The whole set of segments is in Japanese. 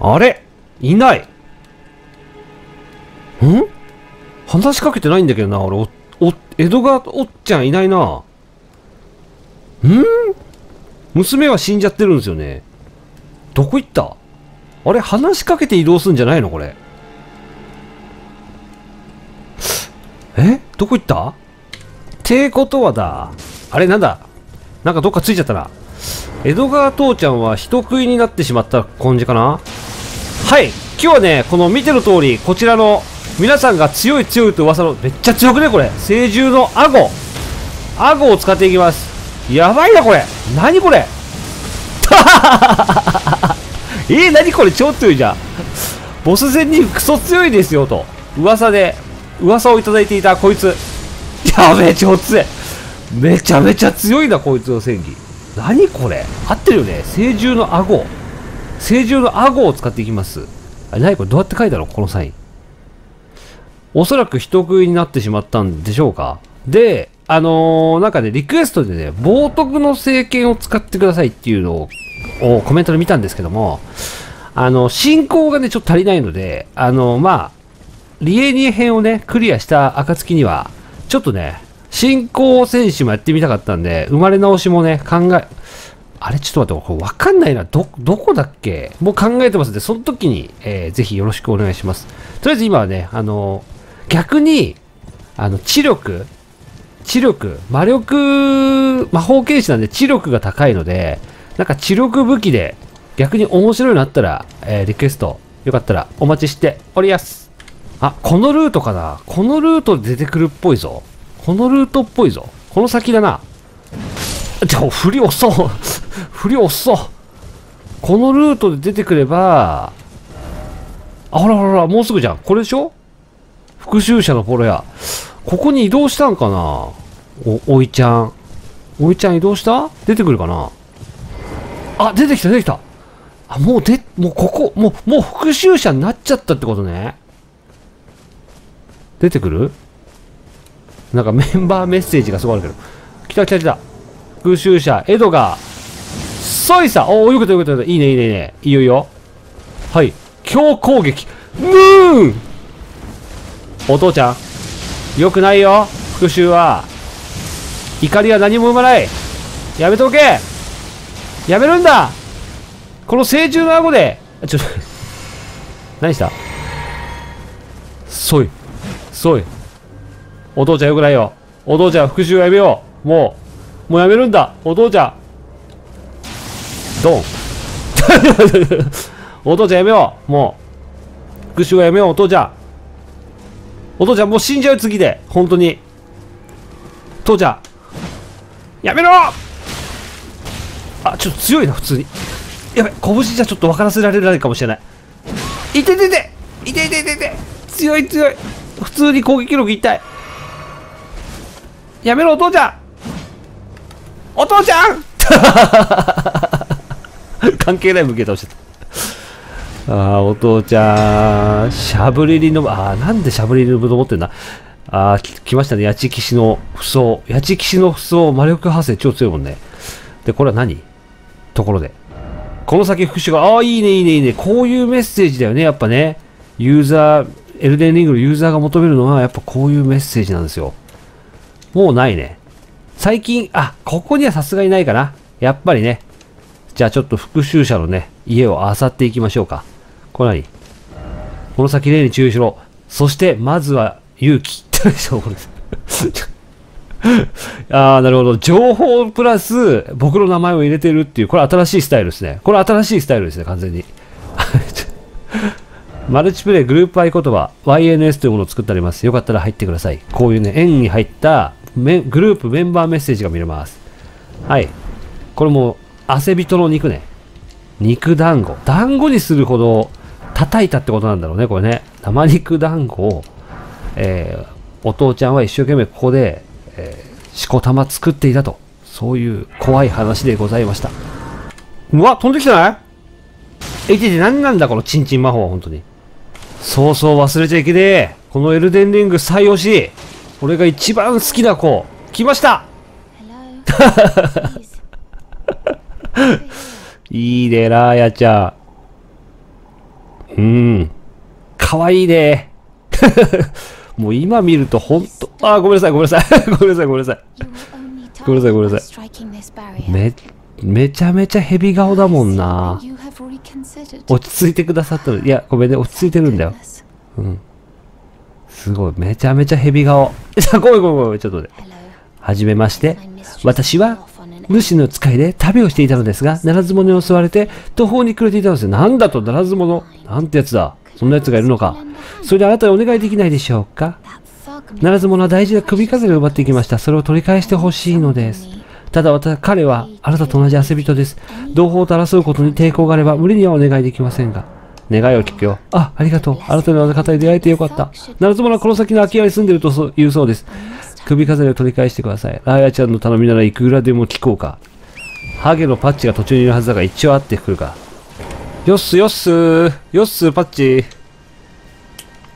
あれ？いないん？話しかけてないんだけどな、俺、お、お、江戸川おっちゃんいないな。ん？娘は死んじゃってるんですよね。どこ行った？あれ話しかけて移動するんじゃないの？これ。え？どこ行った？ってことはだ。あれなんだ？なんかどっかついちゃったな。江戸川父ちゃんは人食いになってしまった感じかな？はい。今日はねこの見ての通りこちらの皆さんが強い強いと噂のめっちゃ強くねこれ。聖獣のアゴ。アゴを使っていきます。やばいなこれ。何これ。えー、何これ。超強いじゃん。ボス戦にクソ強いですよと。噂で噂をいただいていたこいつ。やべえ超強いめちゃめちゃ強いなこいつの戦技。何これ？合ってるよね。聖獣の顎。聖獣の顎を使っていきます。あれ何これ？どうやって書いたの？このサイン。おそらく人食いになってしまったんでしょうか。であのー、なんかねリクエストでね冒涜の聖剣を使ってくださいっていうのをコメントで見たんですけどもあの進行がねちょっと足りないのであのまあリエニエ編をねクリアした暁にはちょっとね進行選手もやってみたかったんで、生まれ直しもね、考え、あれ？ちょっと待って、これわかんないな。ど、どこだっけ？もう考えてますんで、その時に、えー、ぜひよろしくお願いします。とりあえず今はね、あのー、逆に、あの、知力、知力、魔力、魔法剣士なんで知力が高いので、なんか知力武器で逆に面白いのあったら、えー、リクエスト、よかったらお待ちしておりやす。あ、このルートかな？このルートで出てくるっぽいぞ。このルートっぽいぞ。この先だな。ちょ、振り遅そう。振り遅そう。このルートで出てくれば、あ、ほらほらほら、もうすぐじゃん。これでしょ？復讐者のフォロヤ。ここに移動したんかな？お、おいちゃん。おいちゃん移動した？出てくるかな？あ、出てきた出てきた。あ、もうで、もうここ、もう、もう復讐者になっちゃったってことね。出てくる？なんかメンバーメッセージがすごいあるけど。来た来た来た。復讐者、エドガー。ソイさおお、よかったよかった。いいねいいねいいね。いいよいいよ。はい。強攻撃。ムーンお父ちゃん。よくないよ。復讐は。怒りは何も生まない。やめとけやめるんだこの成獣の顎で。ちょっと何した？そい。そい。お父ちゃんよくないよ。お父ちゃん復讐やめよう。もう、もうやめるんだ。お父ちゃん。ドン。お父ちゃんやめよう。もう。復讐はやめよう、お父ちゃん。お父ちゃんもう死んじゃう次で。本当に。父ちゃん。やめろあ、ちょっと強いな、普通に。やべ、拳じゃちょっと分からせられないかもしれない。いててていていててて強い強い普通に攻撃力痛い。やめろお父ちゃん。お父ちゃん。関係ない向け倒してた。ああお父ちゃん。しゃぶりりのああなんでしゃぶりりのぶどう持ってんだ。ああ来ましたね。八千騎士の不走八千騎士の不走魔力発生超強いもんね。でこれは何？ところで。この先復讐が。ああいいねいいねいいね。こういうメッセージだよねやっぱね。ユーザーエルデンリングのユーザーが求めるのはやっぱこういうメッセージなんですよ。もうないね。最近、あ、ここにはさすがにないかな。やっぱりね。じゃあちょっと復讐者のね、家を漁っていきましょうか。これ何この先例に注意しろ。そして、まずは勇気。ああ、なるほど。情報プラス、僕の名前を入れてるっていう、これ新しいスタイルですね。これ新しいスタイルですね、完全に。マルチプレイグループ合言葉 YNS というものを作ってあります。よかったら入ってください。こういうね、円に入ったグループメンバーメッセージが見れます。はい。これも、汗人の肉ね。肉団子。団子にするほど叩いたってことなんだろうね、これね。生肉団子を、えー、お父ちゃんは一生懸命ここで、えー、しこたま作っていたと。そういう怖い話でございました。うわ、飛んできてない？え、いてて何なんだこのチンチン魔法は本当に。そうそう忘れちゃいけねえ。このエルデンリング最推しい。俺が一番好きな子来ました いいねラーヤちゃんうん。かわいいね。もう今見るとほんと、あー、ごめんなさい、ごめんなさい。ごめんなさい、ごめんなさい。ごめんなさいごめんなさ barrier. め、めちゃめちゃヘビ顔だもんな。落ち着いてくださったの。いや、ごめんね、落ち着いてるんだよ。Goodness. すごい、めちゃめちゃヘビ顔。じゃごめんごめんごめん、ちょっとね。Hello. はじめまして。私は主の使いで旅をしていたのですが、ならず者に襲われて途方に暮れていたのですよ。なんだとならず者なんてやつだ。そんなやつがいるのか。それであなたにお願いできないでしょうかならず者は大事な首飾りを奪っていきました。それを取り返してほしいのです。ただ私、彼はあなたと同じ遊び人です。同胞と争うことに抵抗があれば無理にはお願いできませんが。願いを聞くよ。あ、ありがとう。あなたの方に出会えてよかった。ならず者はこの先の空き家に住んでると言うそうです。首飾りを取り返してください。ラーヤちゃんの頼みならいくらでも聞こうか。ハゲのパッチが途中にいるはずだが一応会ってくるか。よっすよっすー。よっす、パッチ。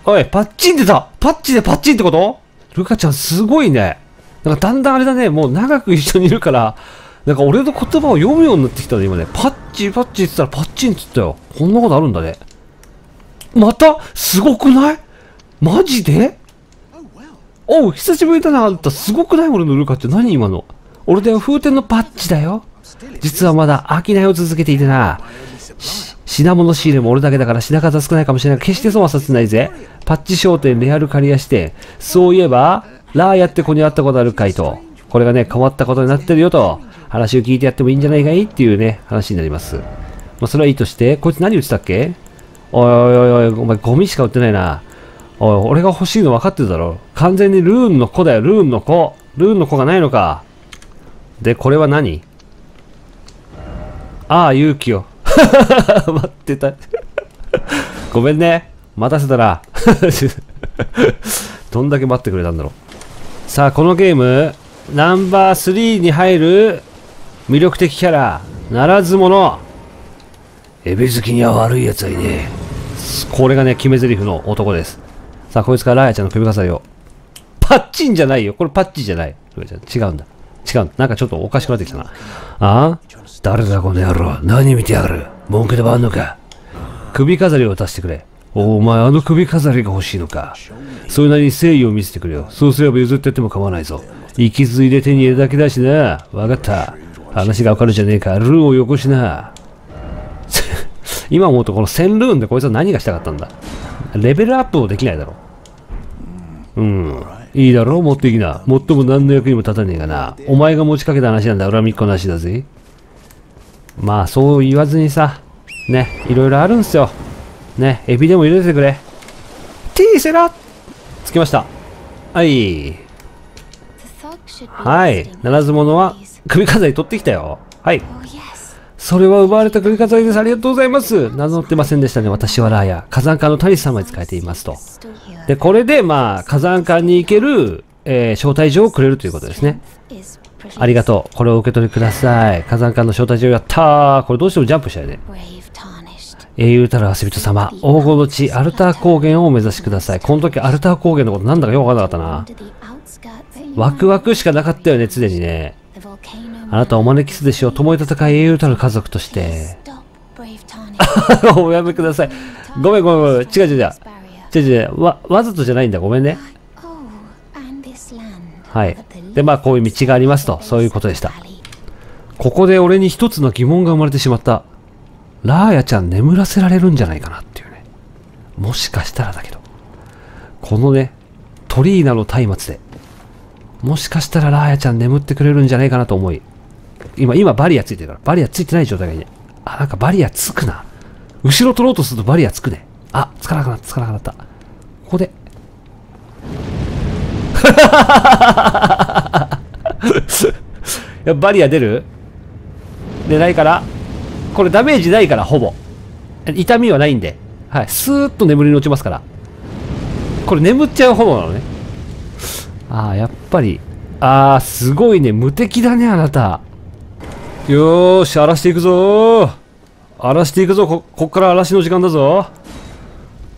おい、パッチンってたパッチでパッチンってこと？ルカちゃんすごいね。なんかだんだんあれだね、もう長く一緒にいるから、なんか俺の言葉を読むようになってきたね、今ね。パッチ、パッチって言ったらパッチンって言ったよ。こんなことあるんだね。またすごくない？マジで？おう、久しぶりだな、あんた。すごくない？俺のルカって何今の？俺だよ、風天のパッチだよ。実はまだ商いを続けていてな。品物仕入れも俺だけだから品数少ないかもしれないが、決して損はさせないぜ。パッチ商店、レアルカリア支店。そういえば、ラーヤって子に会ったことあるかいと。これがね、変わったことになってるよと。話を聞いてやってもいいんじゃないかい？っていうね、話になります。まあ、それはいいとして、こいつ何売ってたっけ？おいおいおいおい、お前ゴミしか売ってないな。おい、俺が欲しいの分かってるだろ。完全にルーンの子だよ、ルーンの子。ルーンの子がないのか。で、これは何？ああ、勇気を。待ってた。ごめんね。待たせたな。どんだけ待ってくれたんだろう。さあ、このゲーム、ナンバー3に入る魅力的キャラ、ならず者。エビ好きには悪い奴はいねえ。これがね、決め台詞の男です。さあ、こいつからラヤちゃんの首飾りを。パッチンじゃないよ。これパッチンじゃない。違うんだ。違うんだ。なんかちょっとおかしくなってきたな。あ？あ誰だこの野郎。何見てやがる。文句でもあんのか。首飾りを渡してくれ。お前あの首飾りが欲しいのか。それなりに誠意を見せてくれよ。そうすれば譲ってやっても構わないぞ。息継いで手に入れだけだしな。わかった。話がわかるじゃねえか。ルーンをよこしな。今思うとこの1000ルーンでこいつは何がしたかったんだレベルアップをできないだろう。うん。いいだろう持っていきな。もっとも何の役にも立たねえがな。お前が持ちかけた話なんだ。恨みっこなしだぜ。まあ、そう言わずにさ。ね、いろいろあるんすよ。ね、エビでも入れてくれ。ティーセラつきました。はい。はい。ならず者は.首飾り取ってきたよ。はい。それは奪われた首飾りです。ありがとうございます。名乗ってませんでしたね。私はラーヤ。火山館の谷様に使えていますと。で、これで、まあ、火山館に行ける、えー招待状をくれるということですね。ありがとう。これを受け取りください。火山館の招待状やったー。これどうしてもジャンプしたよね。英雄たる遊び人様、黄金の地、アルター高原をお目指しください。この時、アルター高原のことなんだかよくわからなかったな。ワクワクしかなかったよね、常にね。あなたをお招きするでしょう。共に戦い英雄たる家族として。おやめください。ごめんごめんごめん。違う違う違う。違う違う。わ、わざとじゃないんだ。ごめんね。はい。で、まあ、こういう道がありますと。そういうことでした。ここで俺に一つの疑問が生まれてしまった。ラーヤちゃん眠らせられるんじゃないかなっていうね。もしかしたらだけど。このね、トリーナの松明で。もしかしたらラーヤちゃん眠ってくれるんじゃないかなと思い。今、今バリアついてるから。バリアついてない状態がいいね。あ、なんかバリアつくな。後ろ取ろうとするとバリアつくね。あ、つかなくなった、つかなくなった。ここで。い やバリア出る？出ないから、これダメージないから、ほぼ。痛みはないんで。はい。スーッと眠りに落ちますから。これ眠っちゃう方なのね。ああ、やっぱり。ああ、すごいね。無敵だね、あなた。よーし、荒らしていくぞー。荒らしていくぞ。こ、こっから荒らしの時間だぞ。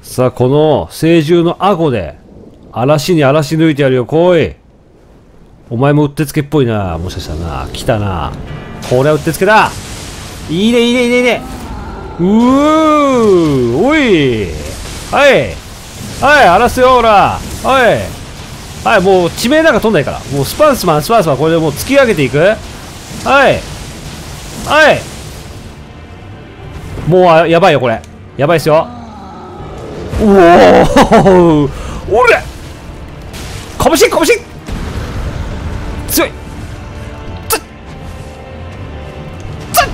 さあ、この聖獣の顎で、嵐に荒らし抜いてやるよ、来い。お前もうってつけっぽいな。もしかしたらな。来たな。これはうってつけだ。いいね、いいね、いいね、いいね。うーおいはいはい荒らすよほらはいはいもう地名なんか取んないから。もうスパンスマンスパンスマンこれでもう突き上げていく。はい。はい。もうあやばいよこれ。やばいっすよ。おおおれ。拳拳。強い。つっ。つっ。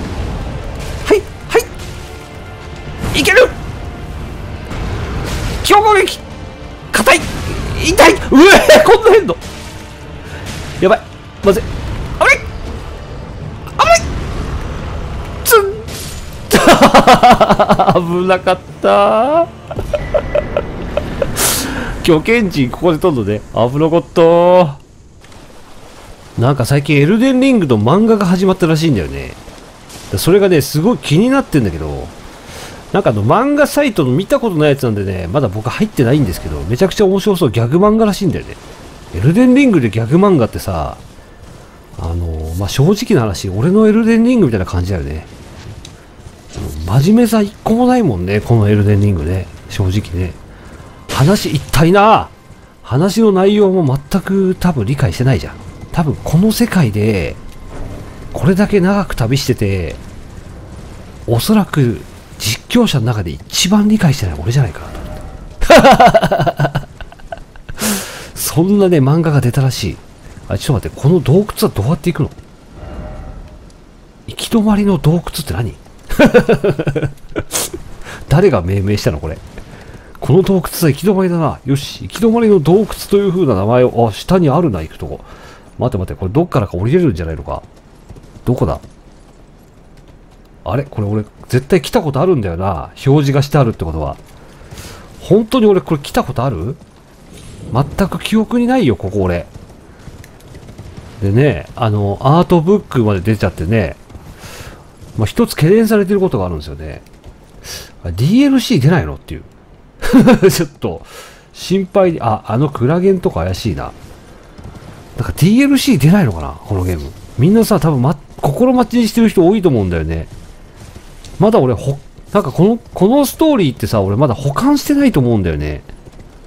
はいはい。いける。強攻撃。硬い。痛い。うえこんな変のやばい。まずい。危ない。危ない。つん。危なかった。巨剣人ここで飛んのね。危なかった。なんか最近エルデンリングの漫画が始まったらしいんだよね。それがねすごい気になってんだけど。なんかあの漫画サイトの見たことないやつなんでねまだ僕入ってないんですけどめちゃくちゃ面白そうギャグ漫画らしいんだよね。エルデンリングでギャグ漫画ってさあのまあ、正直な話俺のエルデンリングみたいな感じだよね。真面目さ一個もないもんねこのエルデンリングね正直ね。話一体な話の内容も全く多分理解してないじゃん。多分この世界でこれだけ長く旅してておそらく況者の中で一番理解してない俺じゃないかなと そんなね漫画が出たらしいあちょっと待ってこの洞窟はどうやって行くの？行き止まりの洞窟って何？誰が命名したのこれ？この洞窟は行き止まりだな。よし、行き止まりの洞窟という風な名前を、あ、下にあるな、行くとこ。待って待って、これどっからか降りれるんじゃないのか？どこだ？あれ？これ俺、絶対来たことあるんだよな。表示がしてあるってことは。本当に俺これ来たことある？全く記憶にないよ、ここ俺。でね、あの、アートブックまで出ちゃってね、まあ、一つ懸念されてることがあるんですよね。DLC 出ないのっていう。ちょっと、心配で、あ、あのクラゲンとか怪しいな。なんか DLC 出ないのかな？このゲーム。みんなさ、多分、ま、心待ちにしてる人多いと思うんだよね。まだ俺、ほ、なんかこの、このストーリーってさ、俺まだ保管してないと思うんだよね。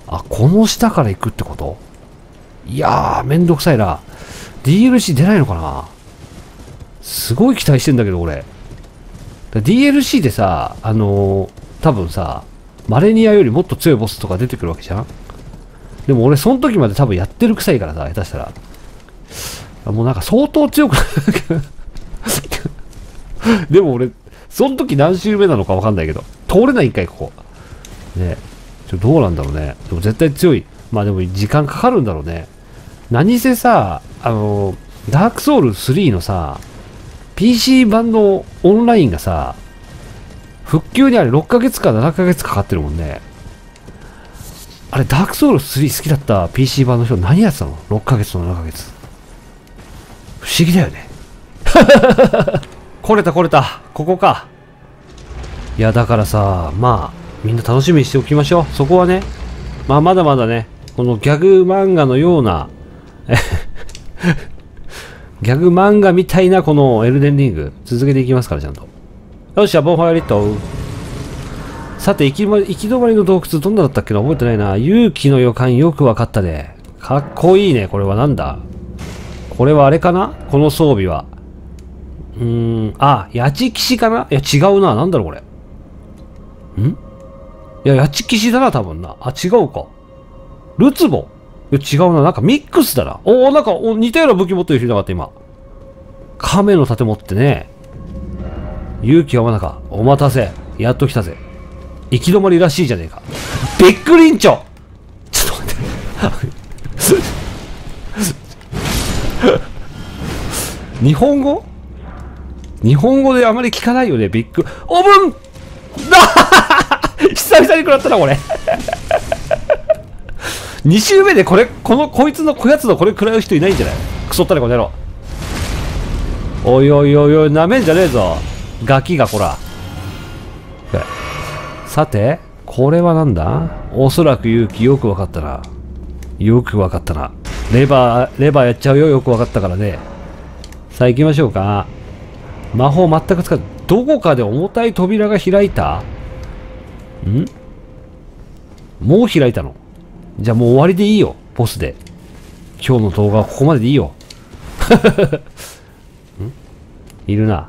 あ、この下から行くってこと？いやー、めんどくさいな。DLC 出ないのかな？すごい期待してんだけど、俺。DLC でさ、あのー、多分さ、マレニアよりもっと強いボスとか出てくるわけじゃん？でも俺その時まで多分やってるくさいからさ、下手したら。もうなんか相当強く でも俺、その時何周目なのかわかんないけど、通れないんかい、ここ。ねちょどうなんだろうね。でも絶対強い。まあでも時間かかるんだろうね。何せさ、あの、ダークソウル3のさ、PC 版のオンラインがさ、復旧にあれ6ヶ月か7ヶ月かかってるもんね。あれ、ダークソウル3好きだった PC 版の人何やってたの ?6 ヶ月と7ヶ月。不思議だよね。来れた来れた。ここか。いや、だからさ、まあ、みんな楽しみにしておきましょう。そこはね。まあ、まだまだね、このギャグ漫画のような、ギャグ漫画みたいなこのエルデンリング、続けていきますから、ちゃんと。よっしゃ、ボンファイアリット。さて、行き,、行き止まりの洞窟どんなだったっけな？覚えてないな。勇気の予感よくわかったね。かっこいいね。これはなんだ？これはあれかな？この装備は。うーん、あ、八千騎士かな？いや、違うな。なんだろ、これ。ん？いや、八千騎士だな、多分な。あ、違うか。ルツボ？いや、違うな。なんかミックスだな。おおなんかお似たような武器持ってる人いなかった、今。亀の盾持ってね。勇気はまだか。お待たせ。やっと来たぜ。行き止まりらしいじゃねえか。ビッグリンチョちょっと待って。日本語？日本語であまり聞かないよね、ビッグ。オーブン久々に食らったな、これ。2周目でこれ、この、こいつのこやつのこれ食らう人いないんじゃない？クソったれこの野郎。おいおいおいおい、なめんじゃねえぞ。ガキがこら。さて、これはなんだ？おそらく勇気よくわかったな。よくわかったな。レバー、レバーやっちゃうよ。よくわかったからね。さあ行きましょうか。魔法全く使う。どこかで重たい扉が開いた？ん？もう開いたの？じゃあもう終わりでいいよ、ボスで。今日の動画はここまででいいよ。ん？いるな。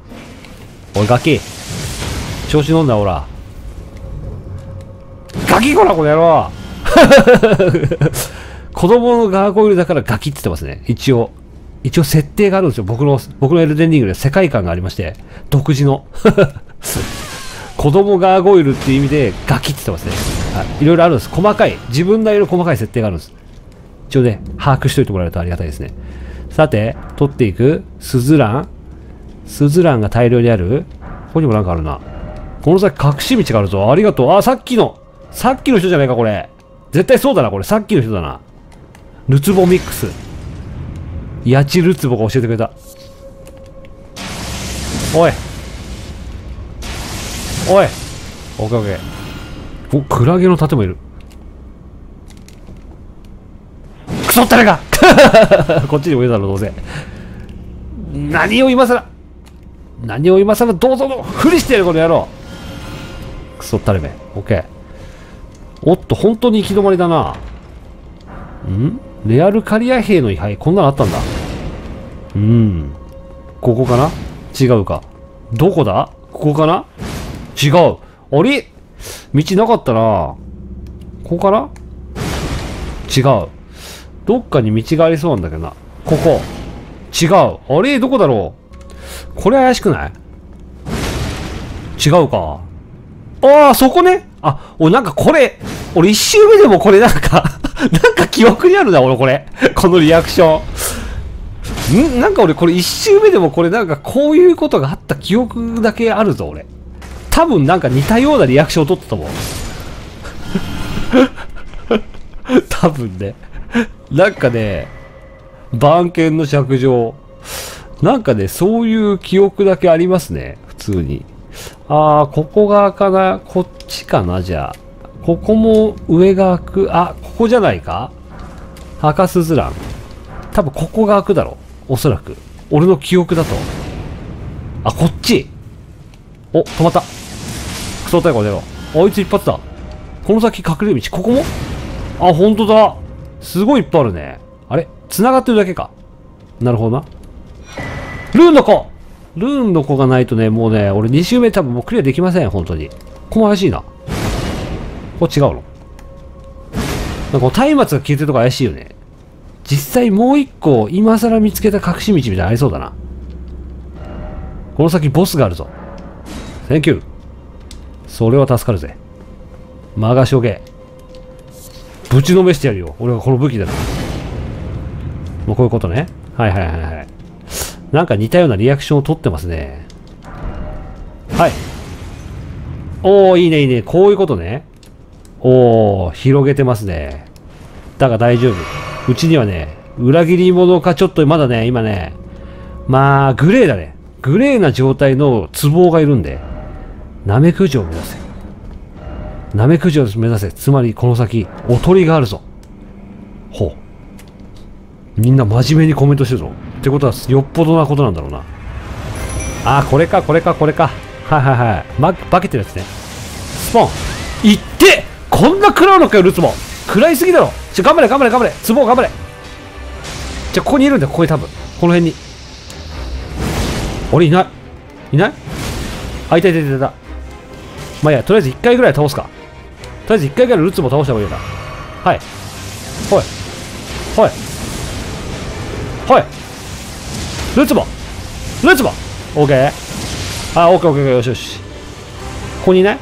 おい、ガキ。調子飲んだ、ほら。ガキこら、この野郎 子供のガーゴイルだからガキって言ってますね。一応。一応設定があるんですよ。僕の、僕のエルデンリングで世界観がありまして、独自の。子供ガーゴイルっていう意味でガキって言ってますね。い。いろいろあるんです。細かい。自分なりの細かい設定があるんです。一応ね、把握しておいてもらえるとありがたいですね。さて、取っていく、スズランスズランが大量にあるここにもなんかあるな。この先隠し道があるぞ。ありがとう。あ、さっきの、さっきの人じゃないか、これ。絶対そうだな、これ。さっきの人だな。ルツボミックス。ヤチルツボが教えてくれた。おい。おい。オッケーオッケー。お、クラゲの盾もいる。クソったれがこっちにもいるだろう、どうせ。何を今更何を今更どうぞのふりしてやる、この野郎。クソったれめ。オッケー。おっと、本当に行き止まりだな。ん？レアルカリア兵の位牌、こんなのあったんだ。うん。ここかな？違うか。どこだ？ここかな？違う。あれ？道なかったな。ここかな？違う。どっかに道がありそうなんだけどな。ここ。違う。あれ？どこだろう？これ怪しくない？違うか。ああ、そこね。あ、俺なんかこれ、俺一周目でもこれなんか なんか記憶にあるな、俺これ。このリアクション。ん？なんか俺これ一周目でもこれなんかこういうことがあった記憶だけあるぞ、俺。多分なんか似たようなリアクションを取ってたもん。多分ね。なんかね、番犬の尺状。なんかね、そういう記憶だけありますね。普通に。あー、ここがかな、こっちかな、じゃあ。ここも上が開く。あ、ここじゃないか？墓スズラン。多分ここが開くだろう。おそらく。俺の記憶だと。あ、こっちお、止まった。クソ太鼓出ろ。あいつ一発だ。この先隠れ道、ここも？あ、ほんとだ。すごいいっぱいあるね。あれ？繋がってるだけか。なるほどな。ルーンの子ルーンの子がないとね、もうね、俺2周目多分もうクリアできません、本当に。ここも怪しいな。これ違うの？なんか松明が消えてるとこ怪しいよね。実際もう一個、今更見つけた隠し道みたいなのありそうだな。この先ボスがあるぞ。センキュー。それは助かるぜ。魔がしょげ。ぶちのめしてやるよ。俺はこの武器だな。もうこういうことね。はいはいはいはい。なんか似たようなリアクションを取ってますね。はい。おー、いいねいいね。こういうことね。おー、広げてますね。だが大丈夫。うちにはね、裏切り者かちょっとまだね、今ね、まあ、グレーだね。グレーな状態の壺がいるんで、ナメクジを目指せ。ナメクジを目指せ。つまりこの先、おとりがあるぞ。ほう。みんな真面目にコメントしてるぞ。ってことは、よっぽどなことなんだろうな。あ、これか、これか、これか。はいはいはい。ま、化けてるやつね。スポン。いってこんな食らうのかよ、ルツボ。食らいすぎだろ。ちょ、頑張れ、頑張れ、頑張れ。ツボ頑張れ。じゃ、ここにいるんだよ、ここに多分。この辺に。俺いない。いない？あ、いたいたいたいた。まあいや、とりあえず1回ぐらい倒すか。とりあえず1回ぐらいルツボ倒した方がいいか。はい。ほい。ほい。ほい。ルツボルツボオッケー。あ、オッケーオッケーよしよし。ここにいない？こ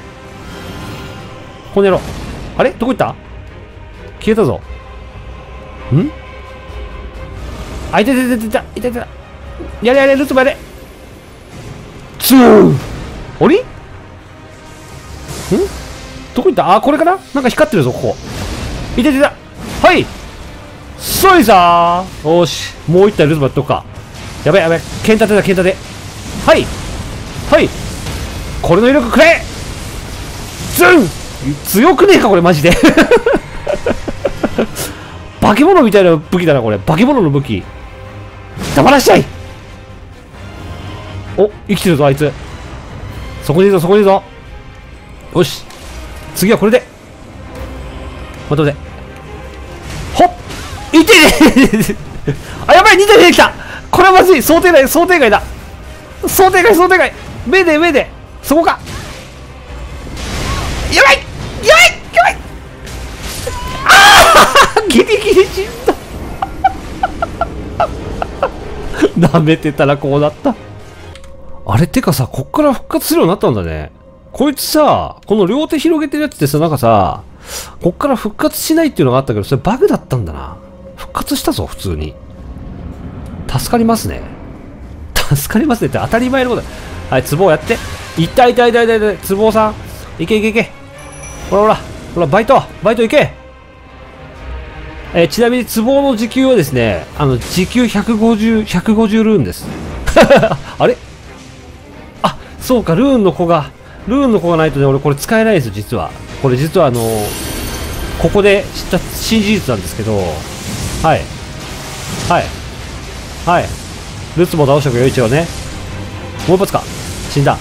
こにやろう。あれ？どこ行った？消えたぞ。ん？あ、いたいたいたいたいたいたいた。やれやれ、ルツボやれ。ツーあれ？ん？どこ行った？あ、これかな？なんか光ってるぞ、ここ。いたいたいた。はいそいさーよし。もう一体ルツボやっとくか。やべやべ。剣立てだ、剣立て。はいはいこれの威力くれズン強くねえか、これマジで。化け物みたいな武器だな、これ。化け物の武器。黙らしちゃいお、生きてるぞ、あいつ。そこにいるぞ、そこにいるぞ。よし。次はこれで。待って待って。ほっいてねあ、やばい !2 体出てきたこれはまずい想定外、想定外だ想定外、想定外目で目でそこかやばいだ舐めてたらこうなったあれてかさ、こっから復活するようになったんだね。こいつさ、この両手広げてるやつってさ、なんかさ、こっから復活しないっていうのがあったけど、それバグだったんだな。復活したぞ、普通に。助かりますね。助かりますねって当たり前のことだ。はい、壺をやって。いったいったいったいったいった、壺さん。いけいけいけ。ほらほら、ほら、バイト、バイトいけ。えーちなみに壺の時給はですね、あの、時給150、150ルーンです。あれ？あ、そうか、ルーンの子が、ルーンの子がないとね、俺これ使えないですよ、実は。これ実はあのここで知った新事実なんですけど、はい。はい。はい。ルツも倒しとくよ、一応ね。もう一発か。死んだ。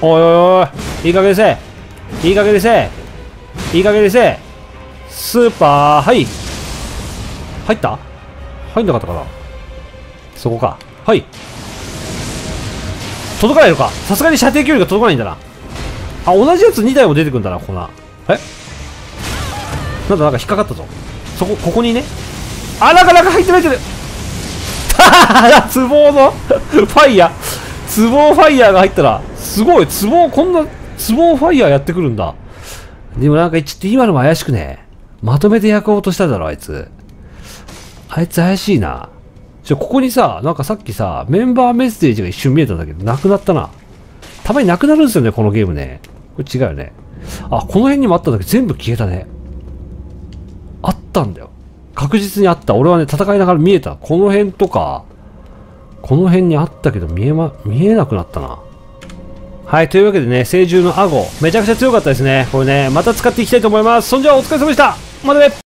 おいおいおい、いい加減にせいい加減にせいい加減にせスーパー、はい。入った？入んなかったかな？そこか。はい。届かないのか？さすがに射程距離が届かないんだな。あ、同じやつ2台も出てくるんだな、ここな。え？なんだ、なんか引っかかったぞ。そこ、ここにね。あ、なかなか入ってないけど。ツボのファイヤー。ツボファイヤーが入ったら、すごい、ツボ、こんな、ツボファイヤーやってくるんだ。でもなんかちょっと今のも怪しくね。まとめて焼こうとしただろ、あいつ。あいつ怪しいな。ちょ、ここにさ、なんかさっきさ、メンバーメッセージが一瞬見えたんだけど、なくなったな。たまになくなるんですよね、このゲームね。これ違うよね。あ、この辺にもあったんだけど、全部消えたね。あったんだよ。確実にあった。俺はね、戦いながら見えた。この辺とか、この辺にあったけど、見えま、見えなくなったな。はい、というわけでね、聖獣のアゴ、めちゃくちゃ強かったですね。これね、また使っていきたいと思います。そんじゃあお疲れ様でしたまたね